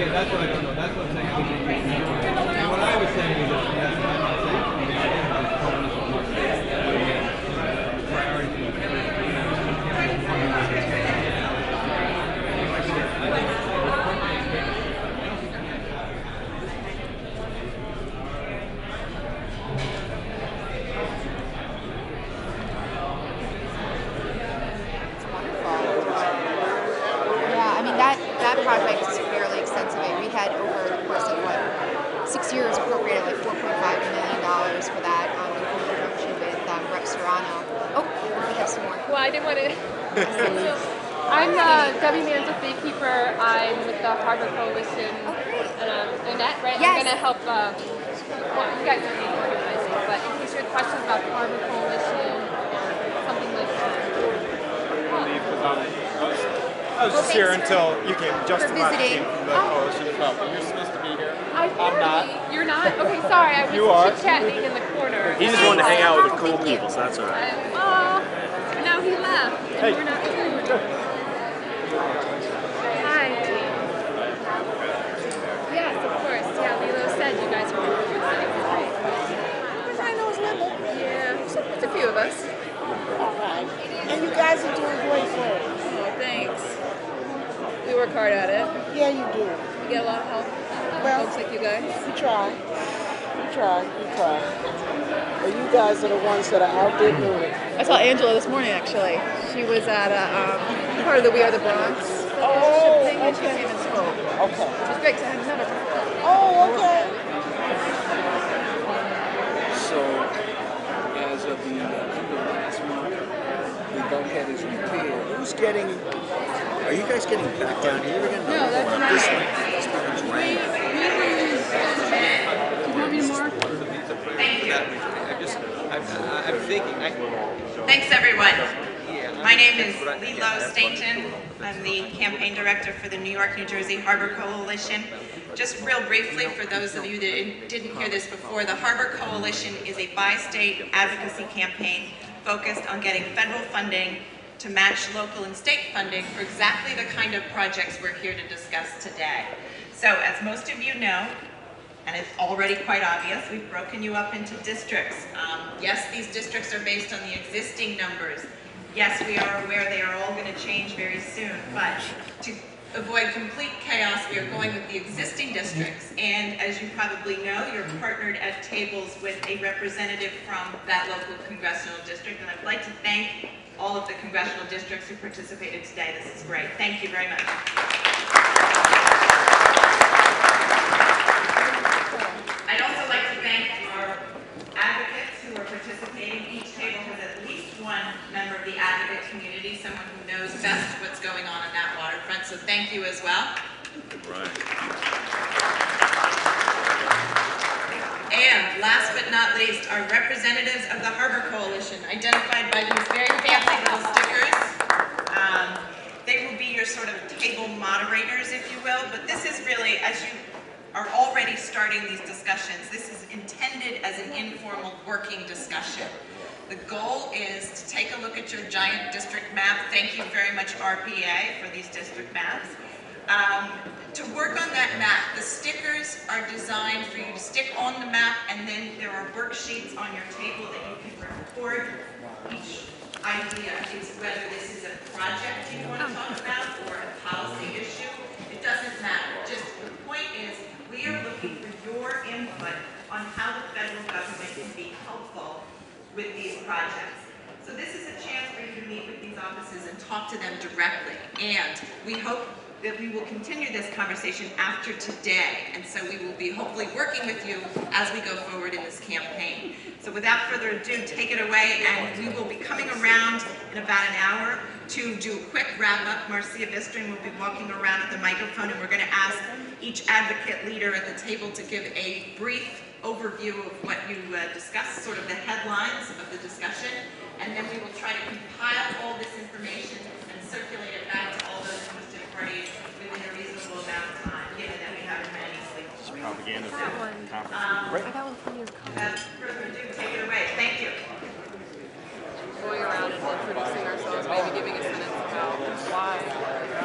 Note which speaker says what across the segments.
Speaker 1: again, that's what I don't know. That's what I'm saying. I think we need to do it. And what I was saying is that that's what I'm not saying. I mean, I think it's totally smart. Priority.
Speaker 2: Wonderful. Yeah, I mean that that project is fairly extensive. We had over the course of what six years appropriated like 4.5 million dollars for that um, in conjunction with um, Rep Serrano. Oh, we have some more.
Speaker 3: Well, I didn't want to. I'm uh, Debbie Manza Baykeeper. I'm with the Harbor Coalition.
Speaker 2: Oh, great.
Speaker 3: And um, Annette, right?
Speaker 2: Yes.
Speaker 3: I'm going to help. Uh, well, you guys don't organizing, but in case you have questions about the Harbor Coalition or something like that.
Speaker 4: leave I'm, was,
Speaker 2: Well,
Speaker 4: just here until you came. Justin Lott
Speaker 2: visiting.
Speaker 4: came from the
Speaker 3: Oh.
Speaker 4: coalition as well. But you're supposed to be here.
Speaker 3: I
Speaker 4: I'm not.
Speaker 3: You're not? Okay, sorry. I was
Speaker 4: You are.
Speaker 3: chit-chatting in the corner.
Speaker 5: He just wanted to hang out with the cool people, so that's all right.
Speaker 3: Oh, no, he left. And
Speaker 4: Hey.
Speaker 3: we're not Hi. Yes, of course. Yeah, Lilo said you guys were going to do
Speaker 6: Which I know is little.
Speaker 3: Yeah, so there's a few of us.
Speaker 6: All right. And you guys are doing great work.
Speaker 3: Oh, thanks. We work hard at it.
Speaker 6: Yeah, you do.
Speaker 3: We get a lot of help.
Speaker 6: Well-
Speaker 3: Folks like you guys.
Speaker 6: We try. We try. We try. But you guys are the ones that are out there doing it.
Speaker 7: I saw Angela this morning actually. She was at a um, part of the We Are the Bronx
Speaker 6: Oh,
Speaker 7: thing and she
Speaker 6: okay.
Speaker 7: came and spoke.
Speaker 6: Okay.
Speaker 7: Which was great because I had never before.
Speaker 6: Oh, okay.
Speaker 8: So, as of the uh, end of last month, the bulkhead is repaired.
Speaker 5: Who's getting? Are you guys getting back down here again?
Speaker 7: No, that's
Speaker 5: going
Speaker 7: not
Speaker 5: this
Speaker 7: it.
Speaker 5: way. This fucking rain.
Speaker 3: Do uh, you want me to mark?
Speaker 9: Thank you.
Speaker 1: I'm thinking, I,
Speaker 9: Thanks, everyone. My name is Lilo Stainton. I'm the campaign director for the New York, New Jersey Harbor Coalition. Just real briefly, for those of you that didn't hear this before, the Harbor Coalition is a bi-state advocacy campaign focused on getting federal funding to match local and state funding for exactly the kind of projects we're here to discuss today. So, as most of you know, and it's already quite obvious, we've broken you up into districts. Um, yes, these districts are based on the existing numbers. Yes, we are aware they are all going to change very soon, but to avoid complete chaos, we are going with the existing districts. And as you probably know, you're partnered at tables with a representative from that local congressional district. And I'd like to thank all of the congressional districts who participated today. This is great. Thank you very much. I'd also like to thank our advocates who are participating. Each table has at least one member of the advocate community, someone who knows best what's going on in that waterfront, so thank you as well. And last but not least, our representatives of the Harbor Coalition, identified by these very fancy little stickers. Um, They will be your sort of table moderators, if you will, but this is really, as you are already starting these discussions, this is intended as an informal working discussion. The goal is to take a look at your giant district map. Thank you very much, RPA, for these district maps. Um, to work on that map, the stickers are designed for you to stick on the map, and then there are worksheets on your table that you can record each idea is whether this is a project you want to talk about or a policy issue. It doesn't matter. Just the point is, we are looking for your input on how the federal government can be helpful with these projects. So this is a chance for you to meet with these offices and talk to them directly. And we hope that we will continue this conversation after today. And so we will be hopefully working with you as we go forward in this campaign. So without further ado, take it away and we will be coming around in about an hour to do a quick wrap up. Marcia Bystryn will be walking around at the microphone and we're going to ask each advocate leader at the table to give a brief overview of what you uh, discussed, sort of the headlines of the discussion, and then we will try to compile all this information and circulate it back to all those interested parties within a reasonable amount of time, given that we haven't had any sleep.
Speaker 5: Propaganda
Speaker 3: That one.
Speaker 5: conference.
Speaker 9: Um,
Speaker 3: I got one from your
Speaker 9: Without further ado, take it away. Thank you.
Speaker 10: going around and introducing ourselves, maybe giving a sentence about why,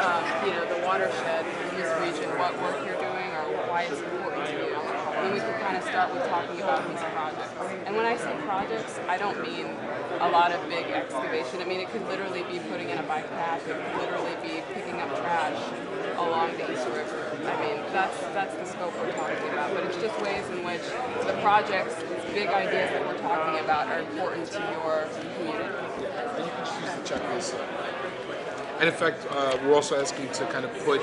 Speaker 10: um, you know, the watershed watershed in this region, what work you're doing or why it's important to you. Then we can kind of start with talking about these projects. And when I say projects, I don't mean a lot of big excavation. I mean, it could literally be putting in a bike path. It could literally be picking up trash along the East River. I mean, that's that's the scope we're talking about. But it's just ways in which the projects, big ideas that we're talking about, are important to your community.
Speaker 11: Yeah, And you can use the checklist. And in fact, uh, we're also asking to kind of put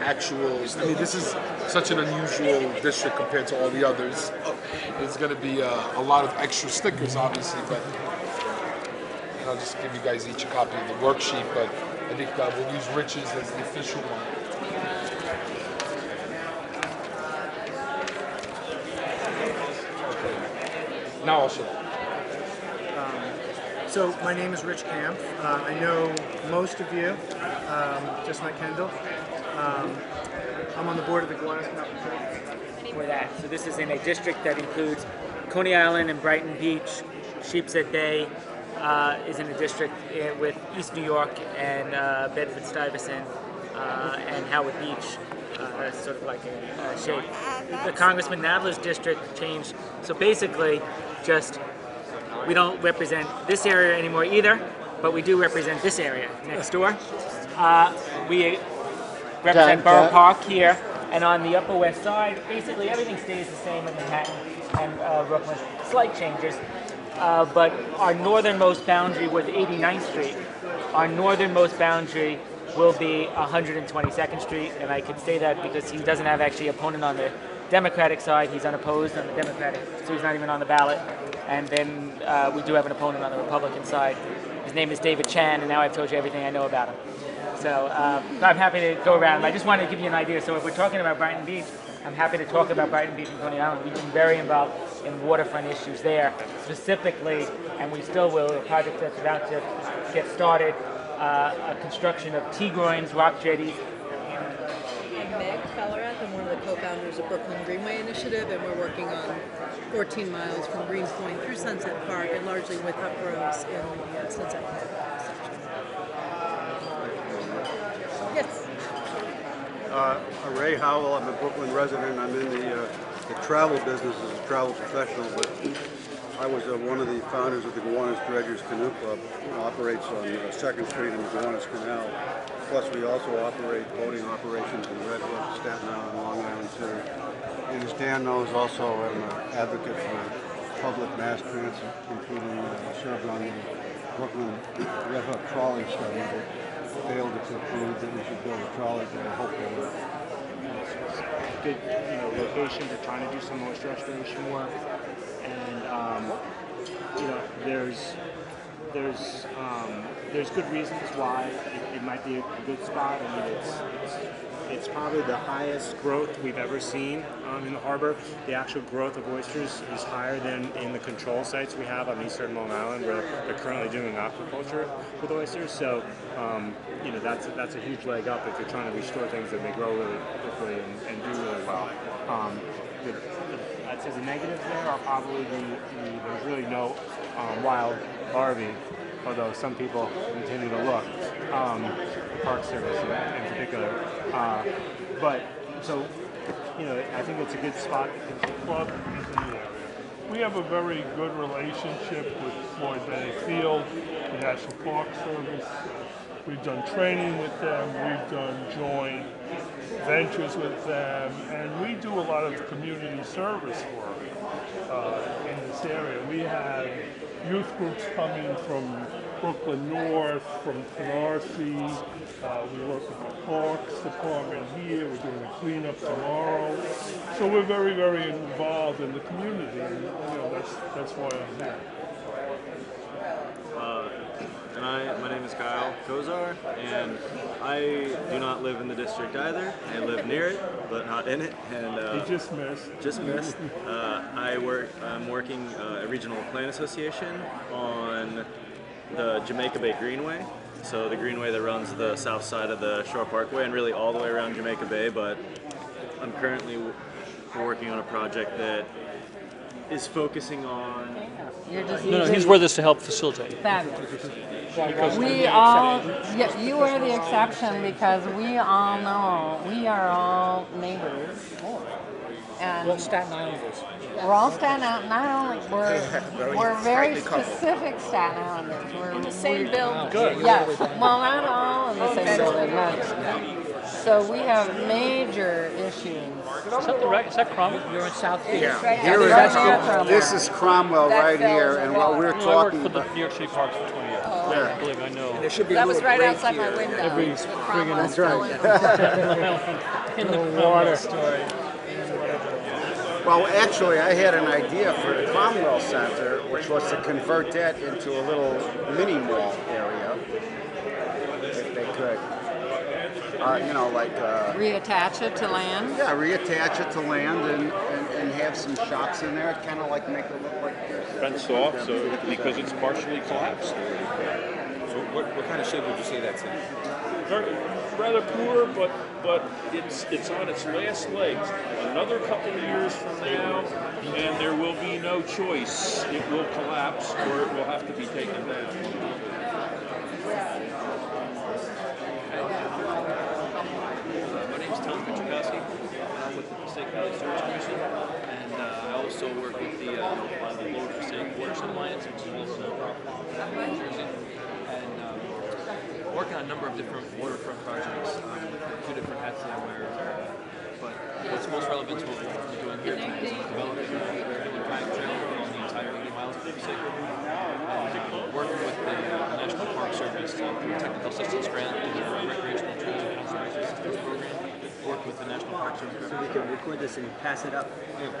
Speaker 11: actuals. I mean, this is such an unusual district compared to all the others. There's going to be uh, a lot of extra stickers, obviously, but and I'll just give you guys each a copy of the worksheet. But I think uh, we'll use Rich's as the official one. Now I'll show.
Speaker 12: So my name is Rich Camp. Uh, I know most of you, um, just like Kendall. Um, I'm on the board of the Gowanus Patrol.
Speaker 13: For that. So this is in a district that includes Coney Island and Brighton Beach. Sheepshead Bay uh, is in a district uh, with East New York and uh, Bedford Stuyvesant uh, and Howard Beach. Uh, sort of like a uh, shape. The Congressman Nadler's district changed. So basically, just we don't represent this area anymore either, but we do represent this area next door. Uh, we represent Borough. Park here, and on the Upper West Side, basically everything stays the same in Manhattan and uh, Brooklyn. Slight changes, uh, but our northernmost boundary was 89th Street. Our northernmost boundary will be 122nd Street, and I can say that because he doesn't have actually opponent on the Democratic side. He's unopposed on the Democratic, so he's not even on the ballot. And then uh, we do have an opponent on the Republican side. His name is David Chan, and now I've told you everything I know about him. So, uh, I'm happy to go around. I just wanted to give you an idea. So if we're talking about Brighton Beach, I'm happy to talk about Brighton Beach and Coney Island. We've been very involved in waterfront issues there, specifically, and we still will. A project that's about to get started, uh, a construction of T-groins, rock jetties,
Speaker 14: I'm Meg Fellerath. I'm one of the co-founders of Brooklyn Greenway Initiative, and we're working on 14 miles from Greenpoint through Sunset Park, and largely with upgrows in the uh, Sunset Park section. Yes.
Speaker 15: Uh, Ray Howell, I'm a Brooklyn resident. I'm in the, uh, the travel business as a travel professional, but I was uh, one of the founders of the Gowanus Dredgers Canoe Club. It operates on uh, Second Street in the Gowanus Canal. Plus, we also operate boating operations in Red Hook, Staten Island, and Long Island City. And as Dan knows, also I'm an advocate for public mass transit, including uh, served on the Brooklyn Red Hook trolley study that failed to conclude that we should build a I hope they will.
Speaker 16: good you know location to trying to do some oyster restoration work and um, you know there's there's um, there's good reasons why it, might be a good spot. I mean, it's, it's it's probably the highest growth we've ever seen um, in the harbor. The actual growth of oysters is higher than in the control sites we have on eastern Long Island, where they're currently doing aquaculture with oysters. So, um, you know, that's that's a huge leg up if you're trying to restore things that they grow really quickly and, and do really well. Um, the, the, I'd say the negatives there are probably the, the there's really no um, wild larvae, although some people continue to look. Um, Park Service in, in particular. Uh, but so, you know, I think it's a good spot.
Speaker 17: Club. We have a very good relationship with Floyd Bennett Field, the National Park Service. We've done training with them. We've done joint ventures with them, and we do a lot of community service work uh, in this area. We have youth groups coming from Brooklyn North, from Canarsie. Uh, we work with the Parks Department here. We're doing a cleanup tomorrow. So we're very, very involved in the community, and you know, that's that's why I'm here.
Speaker 18: Uh, and I, my name is Kyle Kozar, and I do not live in the district either. I live near it, but not in it. And uh,
Speaker 17: You just missed.
Speaker 18: Just missed. Uh, I work. I'm working uh, a regional plan association on the Jamaica Bay Greenway. So the greenway that runs the south side of the Shore Parkway and really all the way around Jamaica Bay. But I'm currently working on a project that is focusing on.
Speaker 19: No, no, he's worth this to help facilitate.
Speaker 20: Fabulous. We all, yeah, you are the exception because we all know we are all neighbors. And
Speaker 19: Well, Staten Islanders.
Speaker 20: we're all Staten Island. Not only we're
Speaker 19: Very
Speaker 20: we're very
Speaker 19: tightly coupled.
Speaker 20: specific Staten Islanders. We're
Speaker 14: In the same
Speaker 20: we-
Speaker 14: building.
Speaker 19: Good.
Speaker 20: Yes. Well, not all in the same building. but- So we have major issues.
Speaker 19: Is that the right? Is that Cromwell? You're in Southfield.
Speaker 20: Yeah.
Speaker 15: Here
Speaker 20: That's
Speaker 15: is Cromwell. This is Cromwell
Speaker 20: That
Speaker 15: right here, and
Speaker 20: the
Speaker 15: what we're
Speaker 19: No, I worked
Speaker 15: talking
Speaker 19: for the
Speaker 15: about.
Speaker 19: New York City Parks for 20 years. Oh.
Speaker 15: Yeah.
Speaker 19: Believe me, I know.
Speaker 5: There should be a
Speaker 14: That was
Speaker 5: little
Speaker 14: right
Speaker 5: break
Speaker 14: outside my
Speaker 5: here.
Speaker 14: window.
Speaker 19: Every
Speaker 14: Cromwell's
Speaker 19: friggin'
Speaker 15: That's
Speaker 19: in the water. story.
Speaker 15: Well, actually, I had an idea for the Cromwell Center, which was to convert that into a little mini mall area, if they could. Uh, you know, like uh,
Speaker 20: Reattach it to land.
Speaker 15: yeah, reattach it to land and, and, and have some shops in there, kind of like make it look like
Speaker 4: Fenced off, so because it's partially collapsed.
Speaker 5: So what, what kind of shape would you say that's in?
Speaker 4: Rather poor, but but it's it's on its last legs. Another couple of years from now, and there will be no choice. It will collapse, or it will have to be taken down.
Speaker 21: My name is Tom Petrikowski. I'm with the Passaic Valley Sewerage Commission, and uh, I also work with the, uh, Lower Passaic Watershed Alliance, which is also a nonprofit in New Jersey, and um, working on a number of different waterfront projects. Um, two different hats that but what's most relevant to what we're doing here is developing a regular trail along the entire 80 miles of the and working with the National Park Service through a technical assistance grant through their recreational and conservation assistance program. Work with the National Park Service.
Speaker 5: So we can record this and pass it up.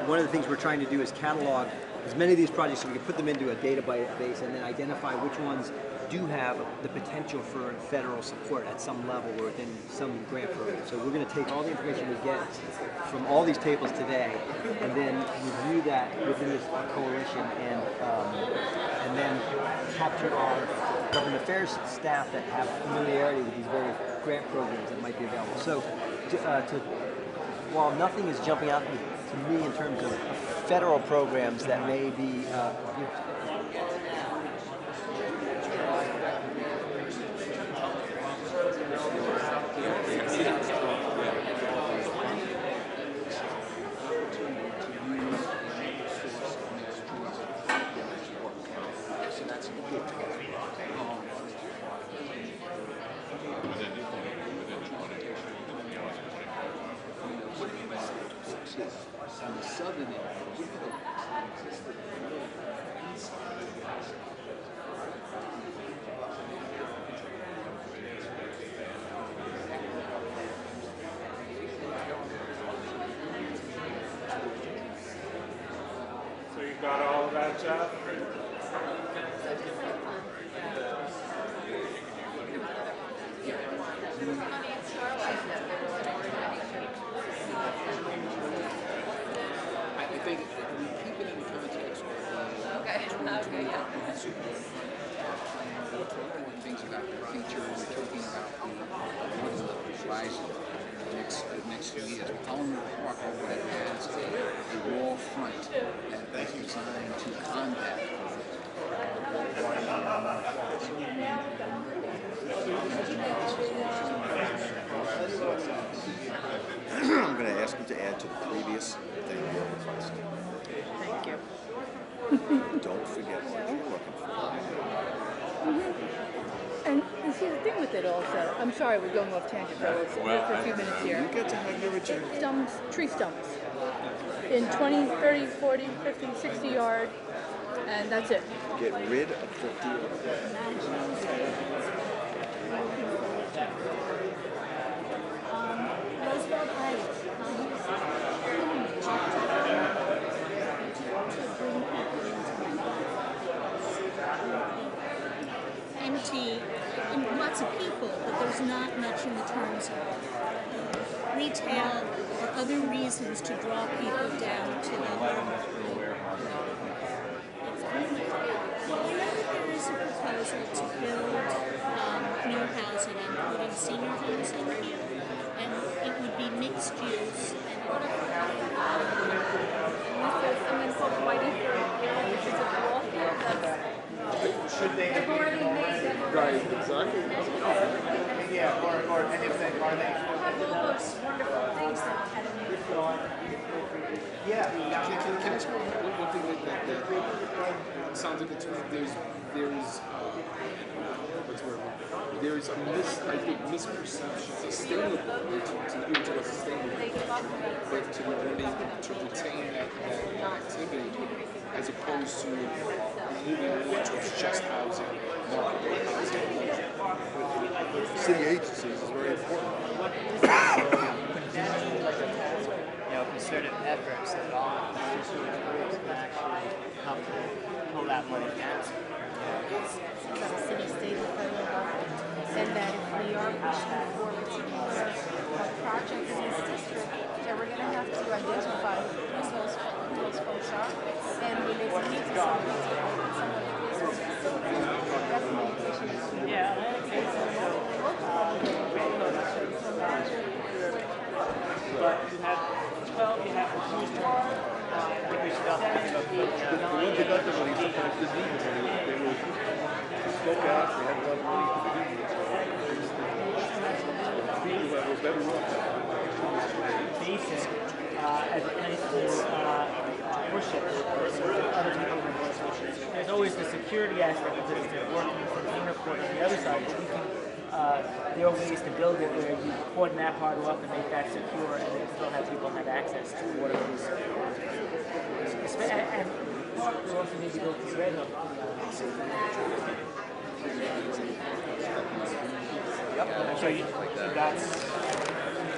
Speaker 5: One of the things we're trying to do is catalog as many of these projects so we can put them into a database and then identify which ones do have the potential for federal support at some level or within some grant program. So we're going to take all the information we get from all these tables today and then review that within this coalition and um, and then capture our government affairs staff that have familiarity with these various grant programs that might be available. So to, uh, to while nothing is jumping out to me in terms of federal programs that may be uh,
Speaker 17: all of that, Jeff?
Speaker 8: I I think if we keep it in the context of the.
Speaker 3: Okay, okay, yeah.
Speaker 8: We're talking about things about the future, we're talking about the, what's the horizon, the next, the next few years. Palmer Park already has a, a wall front that designed to combat
Speaker 22: I'm going to ask him to add to the previous thing you request.
Speaker 14: Thank you.
Speaker 22: Don't forget what you're looking for.
Speaker 14: Mm-hmm. And you see the thing with it also, I'm sorry we're going off tangent, fellas,
Speaker 22: Well,
Speaker 14: just for a few minutes here.
Speaker 22: You get to have your agenda.
Speaker 14: Stumps, tree stumps. In 20, 30, 40, 50, 60 yard, and that's it.
Speaker 22: Get rid of 50 of them.
Speaker 23: Roosevelt Heights. Empty, and lots of people, but there's not much in the terms of retail or other reasons to draw people down to the well, there is a proposal to build um, new housing, including senior homes in here, and it would be mixed use. And
Speaker 3: Something called Whitey
Speaker 12: should they have made them already?
Speaker 11: Right, exactly.
Speaker 12: Yeah, or, or, and if they, are they?
Speaker 23: All those wonderful things that had
Speaker 12: Yeah.
Speaker 11: Can, can, can I ask you one, one thing that, that, that sounds like it's, there's, there's, uh, what's? There's a mis, I think, misperception, sustainable, to, to, to a sustainable, but to remain, to retain that, that, activity as opposed to moving more towards just housing, market housing.
Speaker 15: City agencies is very important.
Speaker 24: you know, concerted efforts that all constituent groups can actually help to pull that money down.
Speaker 25: Like a city, state, and federal level, and that if we are pushing to more uh, projects in this district, that we're gonna have to identify who those, those folks are, and we may need to some some of the businesses. Yeah.
Speaker 13: But you have 12, you have the booster. I think we should also think about
Speaker 15: The ones that got the money sometimes didn't need the money. They were spoke out, they had a lot of money to begin with. So
Speaker 13: it. The. There's always the security aspect of this, to working container port on the other side, but we uh, there are ways to build it where you cordon that part off and make that secure and then still have people have access to whatever is. Espe- And, we also need to red hook.
Speaker 16: So you, that's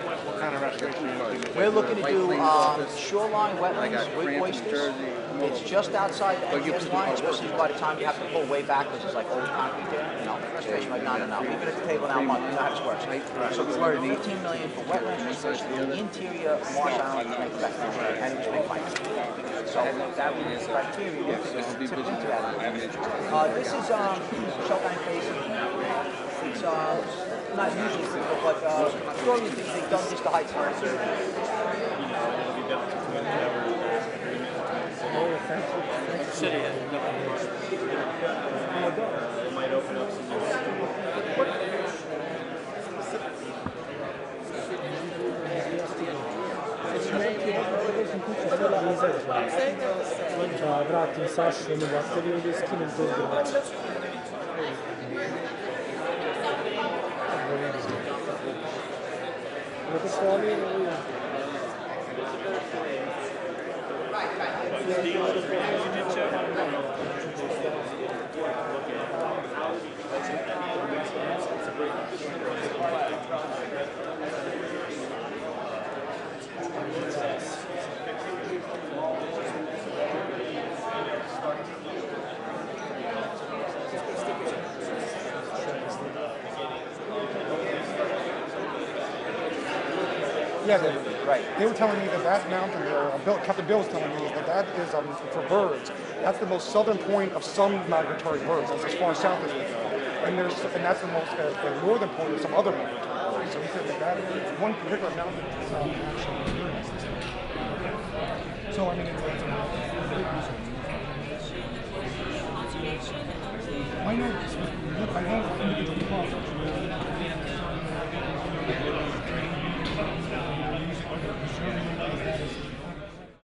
Speaker 16: what, what kind of restoration are you looking to do?
Speaker 24: We're looking to do um, shoreline wetlands with oysters. It's just outside the entrance line, especially by the time you have to pull way back, because it's like old concrete there. No, restoration, like, not enough. no. Leave it at the table now, Mark, you know how this works. So we wanted 18 million for wetlands restoration, the interior marsh island and Quebec, and it was big fight. So that would be the criteria we could tip into that. Uh, this is um, Shellbank Basin. It's uh, not usually people, but uh, story things they've done just the heights.
Speaker 19: City has nothing. It might open up some.
Speaker 26: Da vratim Sašu jednu bateriju i da skinem to zgrbače. Zato što
Speaker 27: Yeah, they, right. They were telling me that that mountain there, uh, Bill, Captain Bill was telling me that that is um, for birds. That's the most southern point of some migratory birds. That's as far south as we go. And there's and that's the most uh, the northern point of some other migratory birds. So he said that, that one particular mountain is um, actually. So I mean, it's, uh, why not?